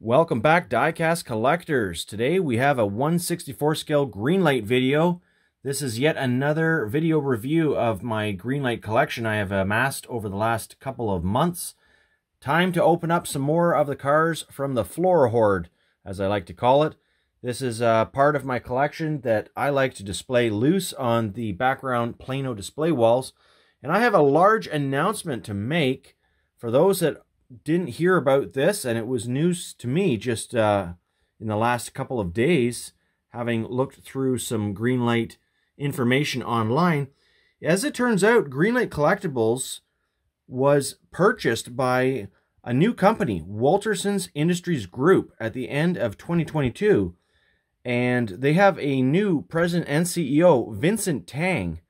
Welcome back diecast collectors. Today we have a 164 scale Greenlight video. This is yet another video review of my Greenlight collection I have amassed over the last couple of months. Time to open up some more of the cars from the Floor Hoard, as I like to call it. This is a part of my collection that I like to display loose on the background Plano display walls. And I have a large announcement to make for those that didn't hear about this, and it was news to me just uh, in the last couple of days, having looked through some Greenlight information online. As it turns out, Greenlight Collectibles was purchased by a new company, Walterson's Industries Group, at the end of 2022. And they have a new president and CEO, Vincent Tang,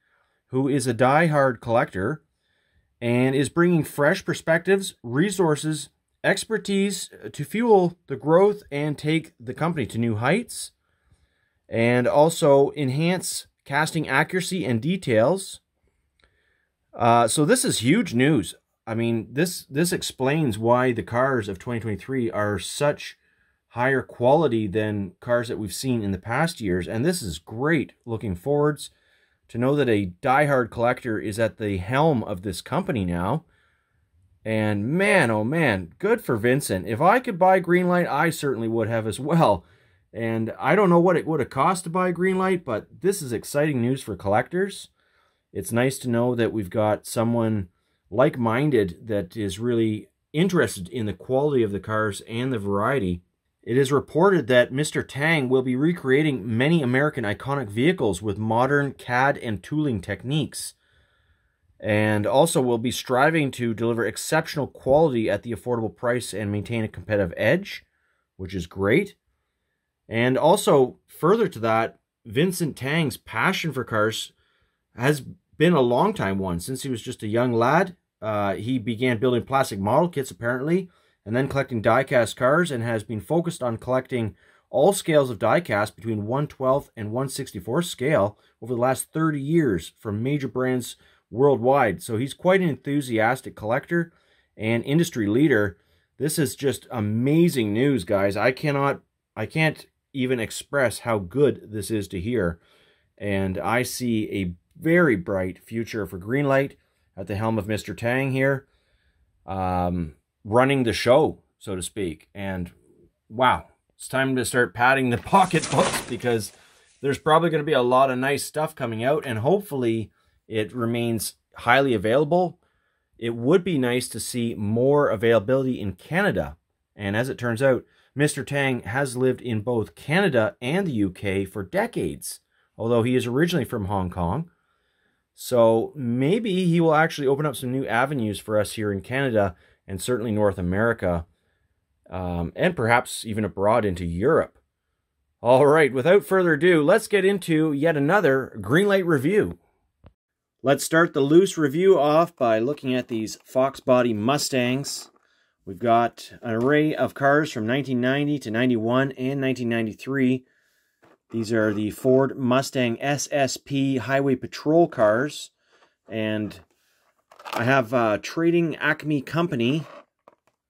who is a die-hard collector and is bringing fresh perspectives, resources, expertise to fuel the growth and take the company to new heights, and also enhance casting accuracy and details. Uh, so this is huge news. I mean, this this explains why the cars of 2023 are such higher quality than cars that we've seen in the past years, and this is great looking forwards to know that a diehard collector is at the helm of this company now. And man, oh man, good for Vincent. If I could buy Greenlight, I certainly would have as well. And I don't know what it would have cost to buy Greenlight, but this is exciting news for collectors. It's nice to know that we've got someone like-minded that is really interested in the quality of the cars and the variety it is reported that Mr. Tang will be recreating many American iconic vehicles with modern CAD and tooling techniques. And also will be striving to deliver exceptional quality at the affordable price and maintain a competitive edge, which is great. And also, further to that, Vincent Tang's passion for cars has been a long time one. Since he was just a young lad, uh, he began building plastic model kits, apparently, and then collecting diecast cars and has been focused on collecting all scales of diecast between 112th and 164 scale over the last 30 years from major brands worldwide. So he's quite an enthusiastic collector and industry leader. This is just amazing news, guys. I cannot, I can't even express how good this is to hear. And I see a very bright future for Greenlight at the helm of Mr. Tang here. Um, running the show, so to speak. And wow, it's time to start padding the pocketbooks because there's probably going to be a lot of nice stuff coming out and hopefully it remains highly available. It would be nice to see more availability in Canada. And as it turns out, Mr. Tang has lived in both Canada and the UK for decades, although he is originally from Hong Kong. So maybe he will actually open up some new avenues for us here in Canada and certainly North America, um, and perhaps even abroad into Europe. All right, without further ado, let's get into yet another Greenlight review. Let's start the loose review off by looking at these Fox Body Mustangs. We've got an array of cars from 1990 to 91 and 1993. These are the Ford Mustang SSP Highway Patrol cars. And I have uh, Trading Acme Company.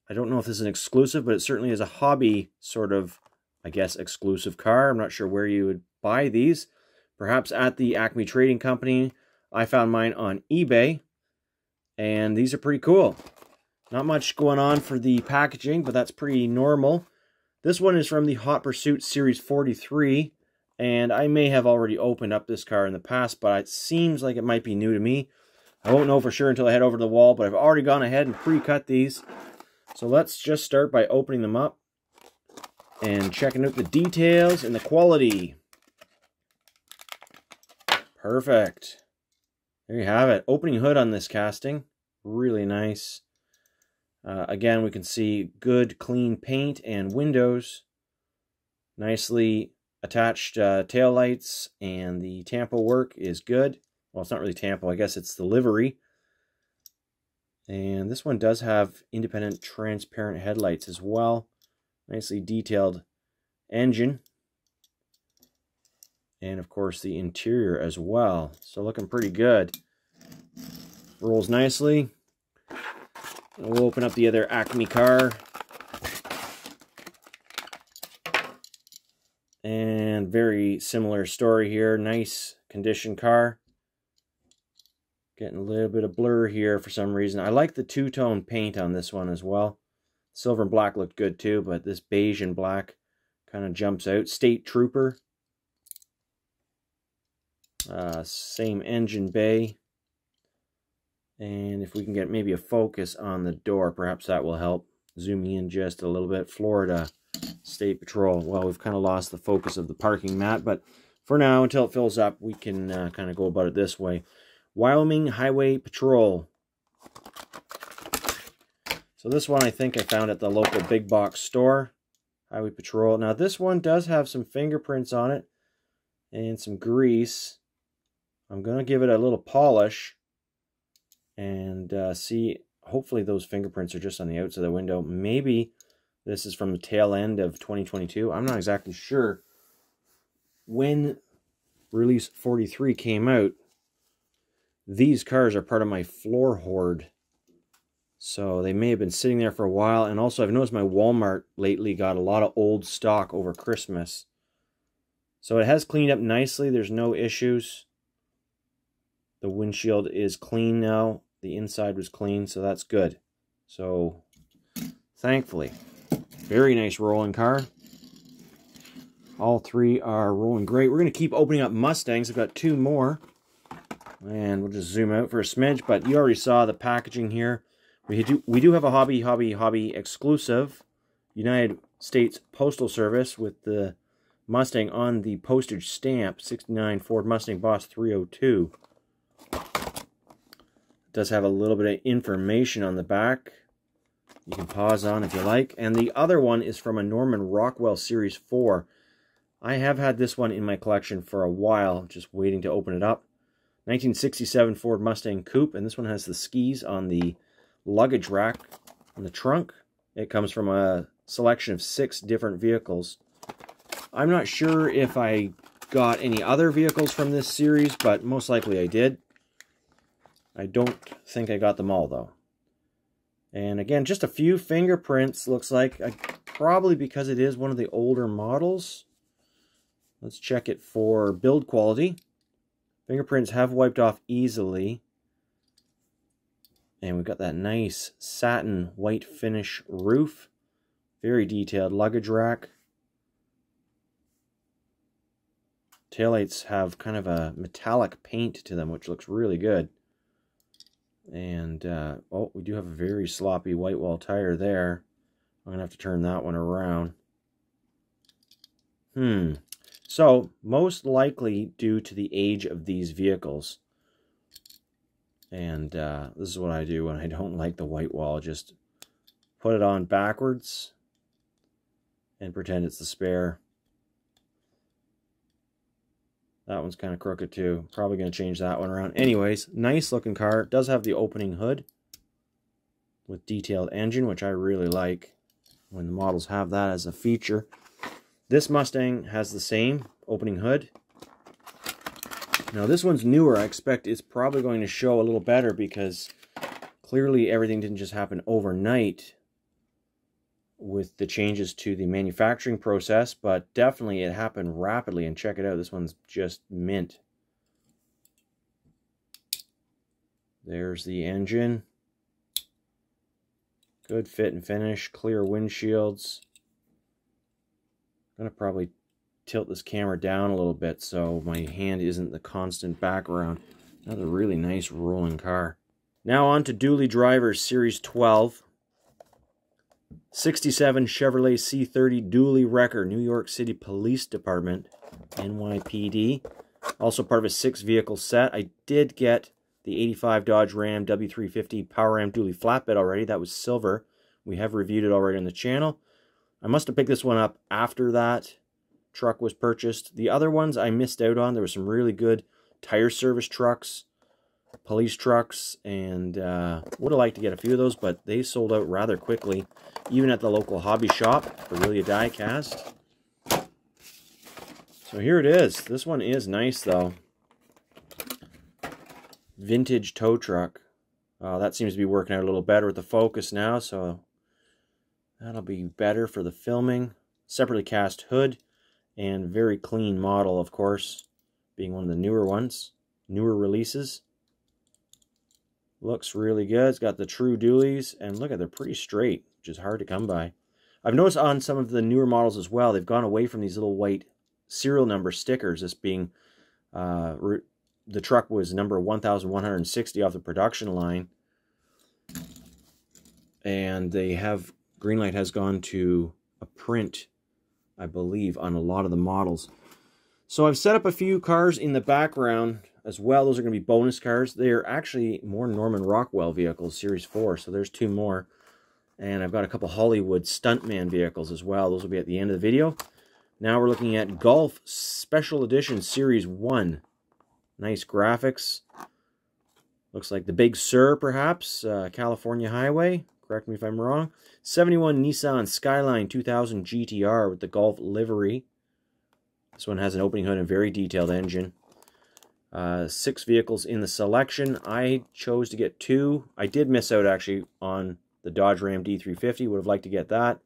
I don't know if this is an exclusive, but it certainly is a hobby sort of, I guess, exclusive car. I'm not sure where you would buy these. Perhaps at the Acme Trading Company. I found mine on eBay. And these are pretty cool. Not much going on for the packaging, but that's pretty normal. This one is from the Hot Pursuit Series 43. And I may have already opened up this car in the past, but it seems like it might be new to me. I won't know for sure until I head over to the wall, but I've already gone ahead and pre-cut these. So let's just start by opening them up and checking out the details and the quality. Perfect. There you have it. Opening hood on this casting. Really nice. Uh, again, we can see good, clean paint and windows. Nicely attached uh, tail lights, and the tampo work is good. Well, it's not really Tampo. I guess it's the livery. And this one does have independent transparent headlights as well. Nicely detailed engine. And of course the interior as well. So looking pretty good. Rolls nicely. And we'll open up the other Acme car. And very similar story here. Nice condition car. Getting a little bit of blur here for some reason. I like the two-tone paint on this one as well. Silver and black looked good too, but this beige and black kind of jumps out. State Trooper. Uh, same engine bay. And if we can get maybe a focus on the door, perhaps that will help. Zooming in just a little bit. Florida State Patrol. Well, we've kind of lost the focus of the parking mat, but for now, until it fills up, we can uh, kind of go about it this way. Wyoming Highway Patrol. So this one I think I found at the local big box store. Highway Patrol. Now this one does have some fingerprints on it and some grease. I'm going to give it a little polish and uh, see, hopefully those fingerprints are just on the outside of the window. Maybe this is from the tail end of 2022. I'm not exactly sure when release 43 came out. These cars are part of my floor hoard. So they may have been sitting there for a while. And also I've noticed my Walmart lately got a lot of old stock over Christmas. So it has cleaned up nicely. There's no issues. The windshield is clean now. The inside was clean, so that's good. So, thankfully, very nice rolling car. All three are rolling great. We're going to keep opening up Mustangs. I've got two more. And we'll just zoom out for a smidge. But you already saw the packaging here. We do, we do have a Hobby, Hobby, Hobby exclusive. United States Postal Service with the Mustang on the postage stamp. 69 Ford Mustang Boss 302 does have a little bit of information on the back. You can pause on if you like. And the other one is from a Norman Rockwell Series 4. I have had this one in my collection for a while, just waiting to open it up. 1967 Ford Mustang Coupe, and this one has the skis on the luggage rack on the trunk. It comes from a selection of six different vehicles. I'm not sure if I got any other vehicles from this series, but most likely I did. I don't think I got them all, though. And again, just a few fingerprints, looks like. I, probably because it is one of the older models. Let's check it for build quality. Fingerprints have wiped off easily. And we've got that nice satin white finish roof. Very detailed luggage rack. Taillights have kind of a metallic paint to them, which looks really good. And, uh, oh, we do have a very sloppy white wall tire there. I'm going to have to turn that one around. Hmm. So, most likely due to the age of these vehicles. And uh, this is what I do when I don't like the white wall. Just put it on backwards and pretend it's the spare. That one's kind of crooked too. Probably going to change that one around. Anyways, nice looking car. It does have the opening hood with detailed engine, which I really like when the models have that as a feature. This Mustang has the same opening hood. Now this one's newer. I expect it's probably going to show a little better because clearly everything didn't just happen overnight with the changes to the manufacturing process, but definitely it happened rapidly. And check it out, this one's just mint. There's the engine. Good fit and finish, clear windshields. I'm going to probably tilt this camera down a little bit so my hand isn't the constant background. Another really nice rolling car. Now on to Dually Drivers Series 12. 67 Chevrolet C30 Dually Wrecker, New York City Police Department, NYPD. Also part of a six vehicle set. I did get the 85 Dodge Ram W350 Power Ram Dually Flatbed already. That was silver. We have reviewed it already on the channel. I must have picked this one up after that truck was purchased. The other ones I missed out on. There were some really good tire service trucks police trucks and uh, would have liked to get a few of those, but they sold out rather quickly, even at the local hobby shop for really a die cast. So here it is. This one is nice though. Vintage tow truck. Uh, that seems to be working out a little better with the focus now, so that'll be better for the filming. Separately cast hood and very clean model, of course, being one of the newer ones, newer releases. Looks really good. It's got the true dualies, and look at they're pretty straight, which is hard to come by. I've noticed on some of the newer models as well, they've gone away from these little white serial number stickers, this being uh, the truck was number 1160 off the production line. And they have, Greenlight has gone to a print, I believe, on a lot of the models. So I've set up a few cars in the background as well. Those are going to be bonus cars. They're actually more Norman Rockwell vehicles, Series 4. So there's two more. And I've got a couple Hollywood Stuntman vehicles as well. Those will be at the end of the video. Now we're looking at Gulf Special Edition Series 1. Nice graphics. Looks like the Big Sur, perhaps. Uh, California Highway. Correct me if I'm wrong. 71 Nissan Skyline 2000 GTR with the Gulf livery. This one has an opening hood and very detailed engine. Uh, six vehicles in the selection. I chose to get two. I did miss out actually on the Dodge Ram D350. Would have liked to get that.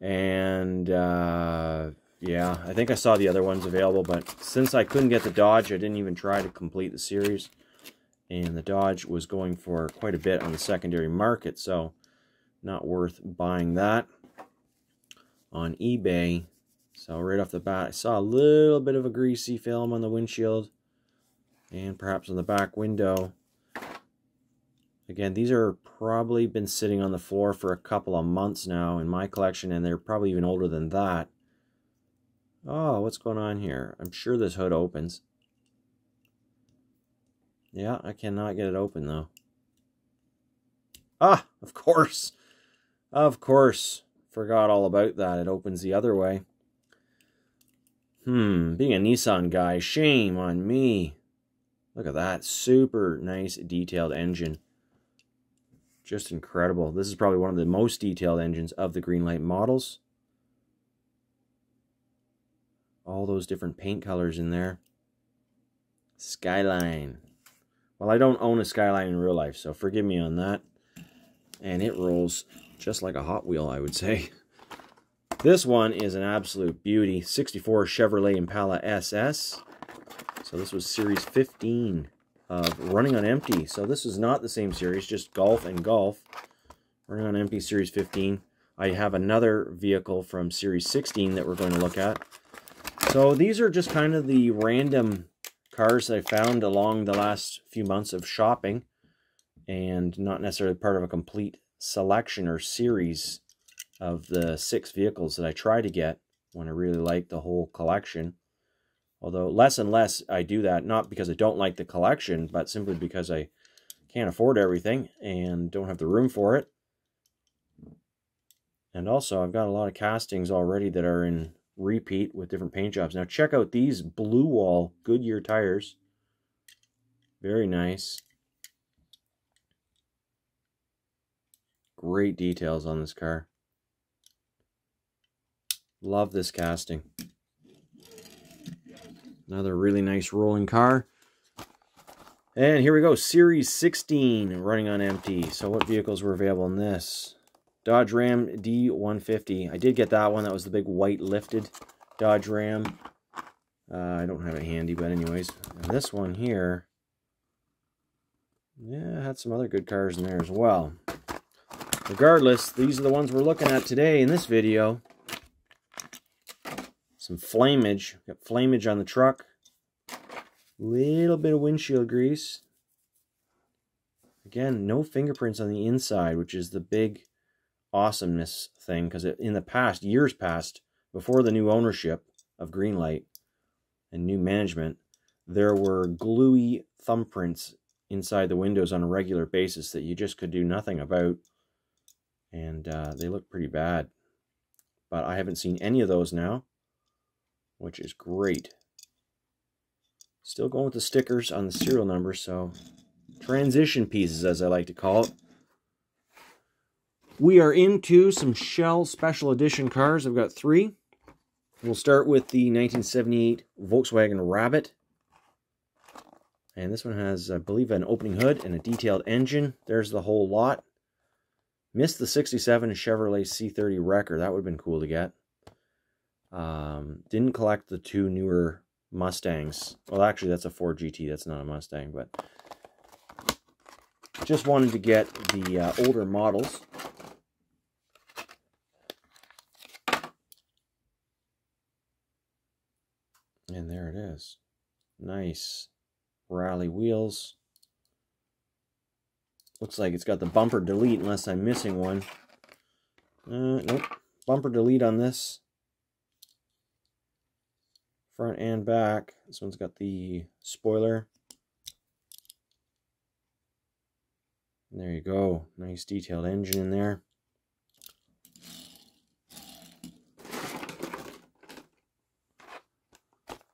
And uh, yeah, I think I saw the other ones available, but since I couldn't get the Dodge, I didn't even try to complete the series. And the Dodge was going for quite a bit on the secondary market, so not worth buying that on eBay. So right off the bat, I saw a little bit of a greasy film on the windshield and perhaps on the back window. Again, these are probably been sitting on the floor for a couple of months now in my collection, and they're probably even older than that. Oh, what's going on here? I'm sure this hood opens. Yeah, I cannot get it open, though. Ah, of course. Of course. Forgot all about that. It opens the other way. Hmm, being a Nissan guy, shame on me. Look at that. Super nice detailed engine. Just incredible. This is probably one of the most detailed engines of the Greenlight models. All those different paint colors in there. Skyline. Well, I don't own a Skyline in real life, so forgive me on that. And it rolls just like a Hot Wheel, I would say. This one is an absolute beauty. 64 Chevrolet Impala SS. So this was Series 15 of Running on Empty. So this is not the same series, just Gulf and Gulf. Running on Empty Series 15. I have another vehicle from Series 16 that we're going to look at. So these are just kind of the random cars I found along the last few months of shopping and not necessarily part of a complete selection or series of the six vehicles that I try to get when I really like the whole collection. Although less and less I do that, not because I don't like the collection, but simply because I can't afford everything and don't have the room for it. And also, I've got a lot of castings already that are in repeat with different paint jobs. Now, check out these Blue Wall Goodyear tires. Very nice. Great details on this car. Love this casting. Another really nice rolling car. And here we go, Series 16 running on empty. So what vehicles were available in this? Dodge Ram D150. I did get that one. That was the big white lifted Dodge Ram. Uh, I don't have it handy, but anyways. And this one here, yeah, had some other good cars in there as well. Regardless, these are the ones we're looking at today in this video some flamage. Got flamage on the truck. Little bit of windshield grease. Again, no fingerprints on the inside, which is the big awesomeness thing. Because in the past, years past, before the new ownership of Greenlight and new management, there were gluey thumbprints inside the windows on a regular basis that you just could do nothing about. And uh, they look pretty bad. But I haven't seen any of those now which is great. Still going with the stickers on the serial number, so transition pieces, as I like to call it. We are into some Shell Special Edition cars. I've got three. We'll start with the 1978 Volkswagen Rabbit. And this one has, I believe, an opening hood and a detailed engine. There's the whole lot. Missed the 67 Chevrolet C30 Wrecker. That would have been cool to get. Um, didn't collect the two newer Mustangs. Well, actually, that's a Ford GT. That's not a Mustang, but just wanted to get the uh, older models. And there it is. Nice rally wheels. Looks like it's got the bumper delete unless I'm missing one. Uh, nope. Bumper delete on this. Front and back. This one's got the spoiler. And there you go. Nice detailed engine in there.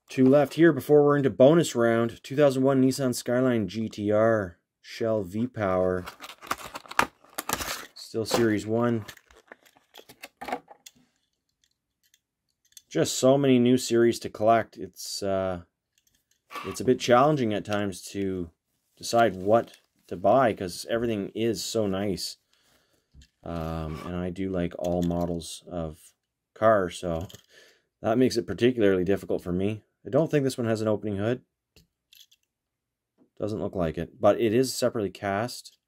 Two left here before we're into bonus round. 2001 Nissan Skyline GTR. Shell V-Power. Still Series 1. Just so many new series to collect. It's uh, it's a bit challenging at times to decide what to buy because everything is so nice. Um, and I do like all models of cars, so that makes it particularly difficult for me. I don't think this one has an opening hood. Doesn't look like it, but it is separately cast.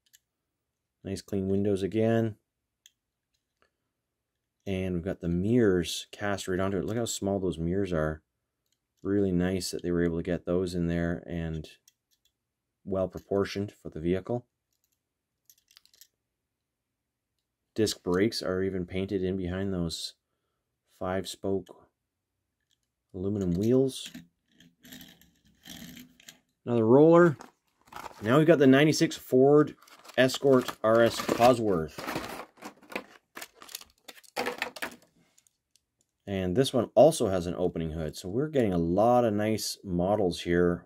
Nice clean windows again. And we've got the mirrors cast right onto it. Look how small those mirrors are. Really nice that they were able to get those in there and well proportioned for the vehicle. Disc brakes are even painted in behind those five spoke aluminum wheels. Another roller. Now we've got the 96 Ford Escort RS Cosworth. And this one also has an opening hood. So we're getting a lot of nice models here.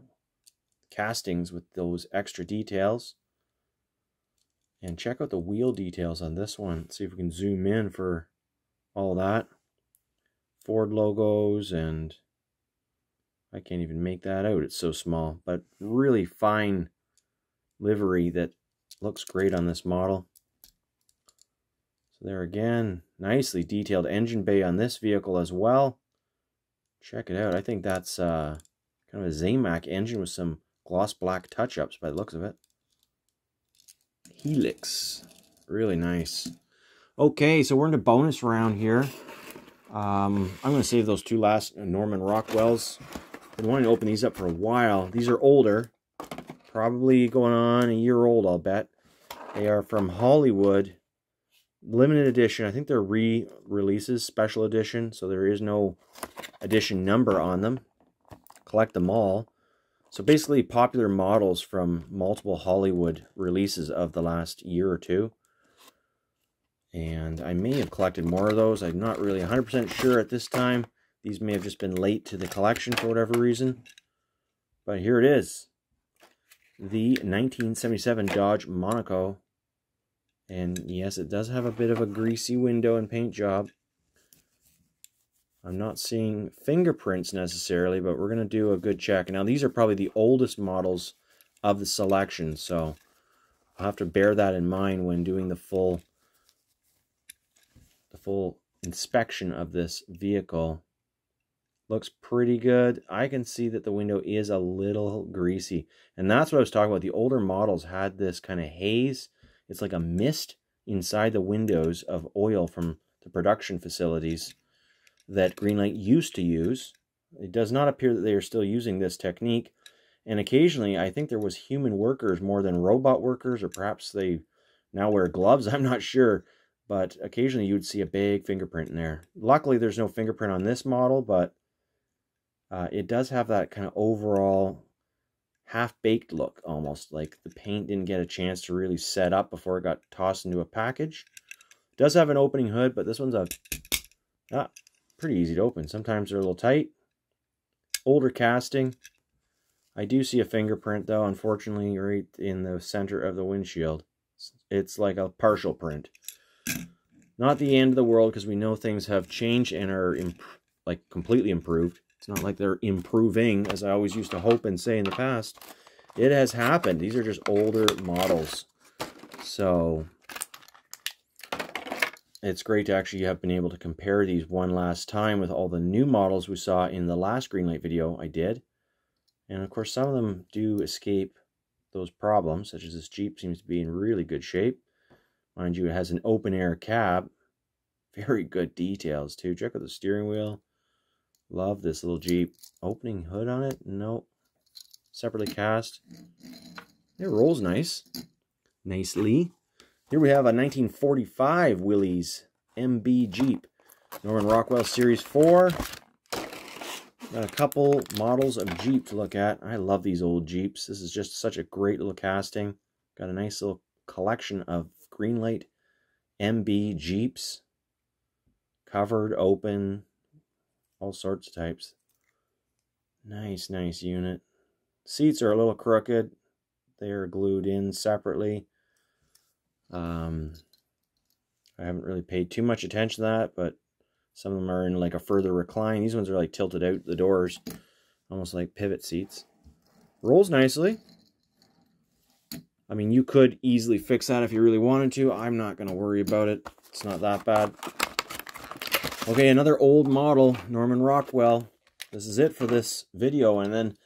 Castings with those extra details. And check out the wheel details on this one. see if we can zoom in for all that. Ford logos and I can't even make that out. It's so small, but really fine livery that looks great on this model. So there again, nicely detailed engine bay on this vehicle as well. Check it out. I think that's uh, kind of a Zamac engine with some gloss black touch-ups by the looks of it. Helix. Really nice. Okay, so we're into bonus round here. Um, I'm going to save those two last Norman Rockwells been wanting to open these up for a while. These are older, probably going on a year old, I'll bet. They are from Hollywood, limited edition. I think they're re-releases, special edition, so there is no edition number on them. Collect them all. So basically popular models from multiple Hollywood releases of the last year or two. And I may have collected more of those. I'm not really 100% sure at this time. These may have just been late to the collection for whatever reason. But here it is. The 1977 Dodge Monaco. And yes, it does have a bit of a greasy window and paint job. I'm not seeing fingerprints necessarily, but we're going to do a good check. Now, these are probably the oldest models of the selection, so I'll have to bear that in mind when doing the full the full inspection of this vehicle. Looks pretty good. I can see that the window is a little greasy. And that's what I was talking about. The older models had this kind of haze. It's like a mist inside the windows of oil from the production facilities that Greenlight used to use. It does not appear that they are still using this technique. And occasionally, I think there was human workers more than robot workers, or perhaps they now wear gloves. I'm not sure. But occasionally, you would see a big fingerprint in there. Luckily, there's no fingerprint on this model, but uh, it does have that kind of overall half-baked look almost like the paint didn't get a chance to really set up before it got tossed into a package. It does have an opening hood but this one's a ah, pretty easy to open. Sometimes they're a little tight. Older casting. I do see a fingerprint though unfortunately right in the center of the windshield. It's like a partial print. Not the end of the world because we know things have changed and are like completely improved it's not like they're improving, as I always used to hope and say in the past. It has happened. These are just older models. So, it's great to actually have been able to compare these one last time with all the new models we saw in the last Greenlight video I did. And of course, some of them do escape those problems, such as this Jeep seems to be in really good shape. Mind you, it has an open air cab. Very good details too. Check out the steering wheel. Love this little Jeep. Opening hood on it? Nope. Separately cast. It rolls nice. Nicely. Here we have a 1945 Willys MB Jeep. Norman Rockwell Series 4. Got a couple models of Jeep to look at. I love these old Jeeps. This is just such a great little casting. Got a nice little collection of Greenlight MB Jeeps. Covered, open, all sorts of types. Nice, nice unit. Seats are a little crooked. They are glued in separately. Um, I haven't really paid too much attention to that, but some of them are in like a further recline. These ones are like tilted out the doors, almost like pivot seats. Rolls nicely. I mean, you could easily fix that if you really wanted to. I'm not going to worry about it. It's not that bad. Okay, another old model, Norman Rockwell. This is it for this video. And then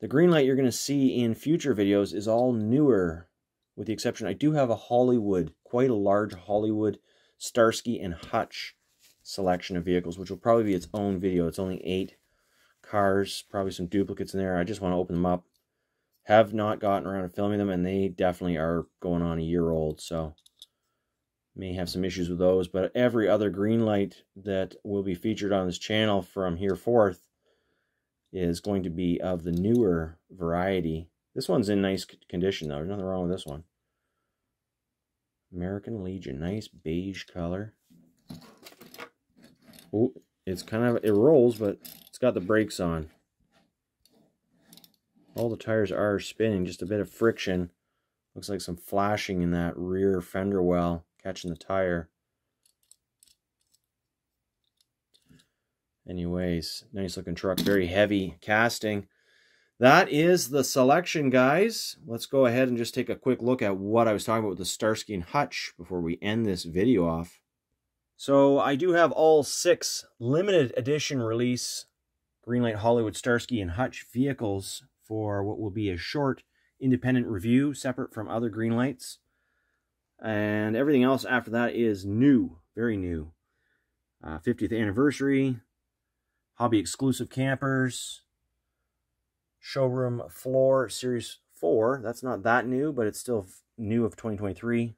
the Greenlight you're going to see in future videos is all newer with the exception, I do have a Hollywood, quite a large Hollywood Starsky and Hutch selection of vehicles, which will probably be its own video. It's only eight cars, probably some duplicates in there. I just want to open them up. Have not gotten around to filming them, and they definitely are going on a year old, so may have some issues with those. But every other Greenlight that will be featured on this channel from here forth is going to be of the newer variety this one's in nice condition, though. There's nothing wrong with this one. American Legion. Nice beige color. Oh, it's kind of, it rolls, but it's got the brakes on. All the tires are spinning, just a bit of friction. Looks like some flashing in that rear fender well, catching the tire. Anyways, nice looking truck, very heavy casting. That is the selection, guys. Let's go ahead and just take a quick look at what I was talking about with the Starsky and Hutch before we end this video off. So I do have all six limited edition release Greenlight Hollywood Starsky and Hutch vehicles for what will be a short independent review separate from other Greenlights. And everything else after that is new, very new. Uh, 50th anniversary, hobby exclusive campers, showroom floor series 4 that's not that new but it's still new of 2023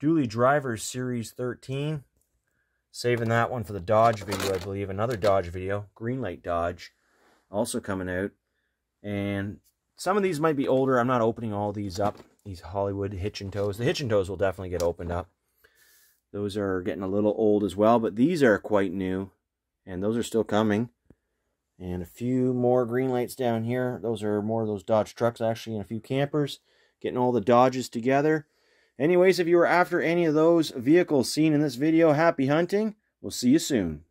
dually drivers series 13 saving that one for the dodge video i believe. Another dodge video greenlight dodge also coming out. And some of these might be older. I'm not opening all these up these hollywood hitch and tows the hitch and tows will definitely get opened up those are getting a little old as well but these are quite new and those are still coming and a few more green lights down here. Those are more of those Dodge trucks, actually, and a few campers. Getting all the Dodges together. Anyways, if you were after any of those vehicles seen in this video, happy hunting. We'll see you soon.